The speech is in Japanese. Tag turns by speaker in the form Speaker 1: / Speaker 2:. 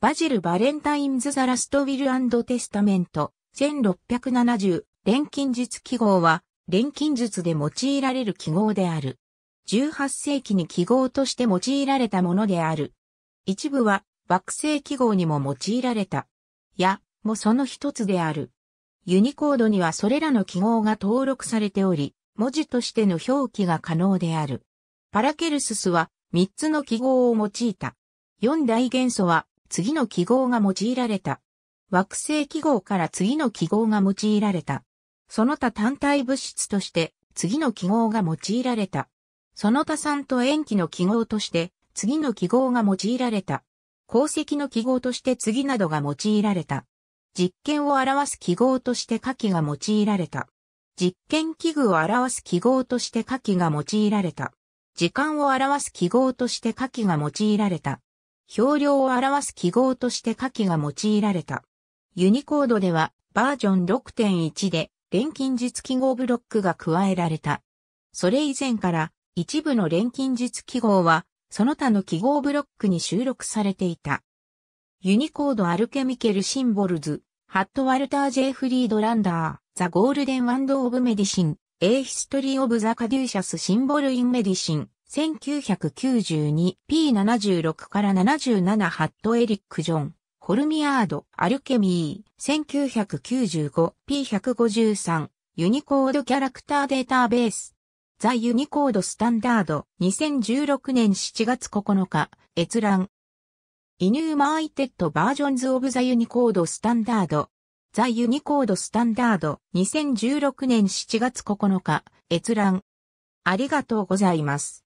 Speaker 1: バジル・バレンタインズ・ザ・ラスト・ウィル・テスタメント、1670、錬金術記号は、錬金術で用いられる記号である。18世紀に記号として用いられたものである。一部は、惑星記号にも用いられた。や、もその一つである。ユニコードにはそれらの記号が登録されており、文字としての表記が可能である。パラケルススは3つの記号を用いた。4大元素は次の記号が用いられた。惑星記号から次の記号が用いられた。その他単体物質として次の記号が用いられた。その他酸と塩基の記号として次の記号が用いられた。鉱石の記号として次などが用いられた。実験を表す記号として下記が用いられた。実験器具を表す記号として下記が用いられた。時間を表す記号として下記が用いられた。表量を表す記号として下記が用いられた。ユニコードではバージョン6.1で錬金術記号ブロックが加えられた。それ以前から一部の錬金術記号はその他の記号ブロックに収録されていた。 Unicode Alchemical Symbols、ハット Walter J. Friedlander、 The Golden Wand of Medicine、 A History of the Caduceus Symbol in Medicine、1992 P76 から77ハット・ Eric John、ホルミアード、 Alchemy、1995 P153 Unicode Character Database。 The Unicode Standard、2016年7月9日、閲覧。 Enumerated Versions of The Unicode Standard。 The Unicode Standard、2016年7月9日、閲覧。ありがとうございます。